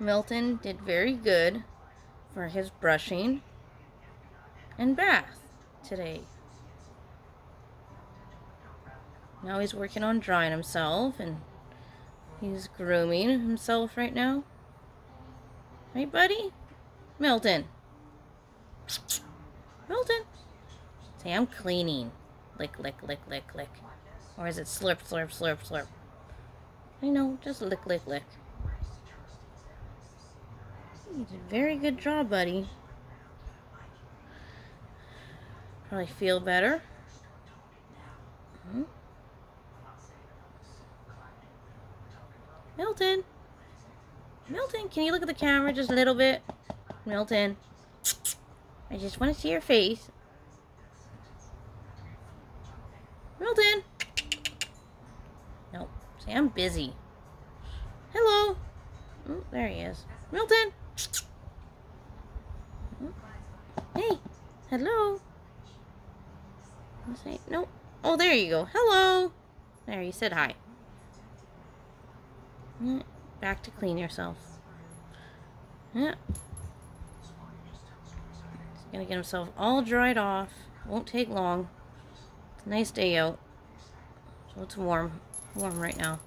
Milton did very good for his brushing and bath today. Now he's working on drying himself and he's grooming himself right now. Right, buddy? Milton. Milton. Say, I'm cleaning. Lick, lick, lick, lick, lick. Or is it slurp, slurp, slurp, slurp? I know, just lick, lick, lick. You did a very good job, buddy. Probably feel better. Hmm? Milton. Milton, can you look at the camera just a little bit? Milton. I just want to see your face. Milton. Nope. See, I'm busy. Hello. Oh, there he is. Milton. Hey. Hello. Nope. Oh, there you go. Hello. There, you said hi. Mm, back to clean yourself. Yeah. He's gonna get himself all dried off. Won't take long. It's a nice day out. So it's warm. Warm right now.